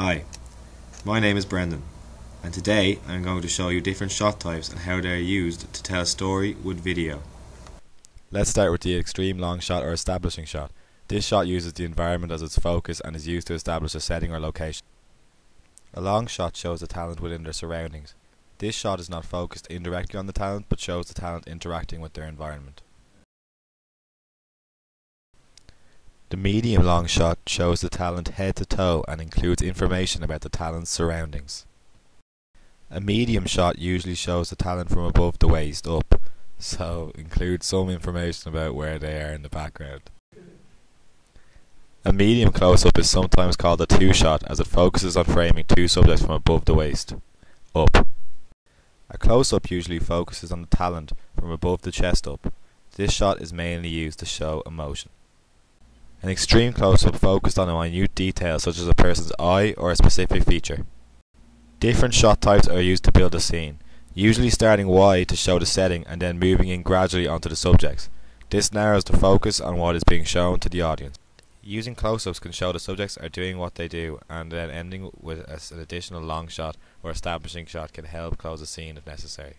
Hi, my name is Brendan, and today I'm going to show you different shot types and how they are used to tell a story with video. Let's start with the extreme long shot or establishing shot. This shot uses the environment as its focus and is used to establish a setting or location. A long shot shows the talent within their surroundings. This shot is not focused indirectly on the talent but shows the talent interacting with their environment. The medium long shot shows the talent head to toe and includes information about the talent's surroundings. A medium shot usually shows the talent from above the waist up, so includes some information about where they are in the background. A medium close-up is sometimes called a two-shot as it focuses on framing two subjects from above the waist, up. A close-up usually focuses on the talent from above the chest up. This shot is mainly used to show emotion. An extreme close-up focused on a minute detail such as a person's eye or a specific feature. Different shot types are used to build a scene, usually starting wide to show the setting and then moving in gradually onto the subjects. This narrows the focus on what is being shown to the audience. Using close-ups can show the subjects are doing what they do and then ending with an additional long shot or establishing shot can help close a scene if necessary.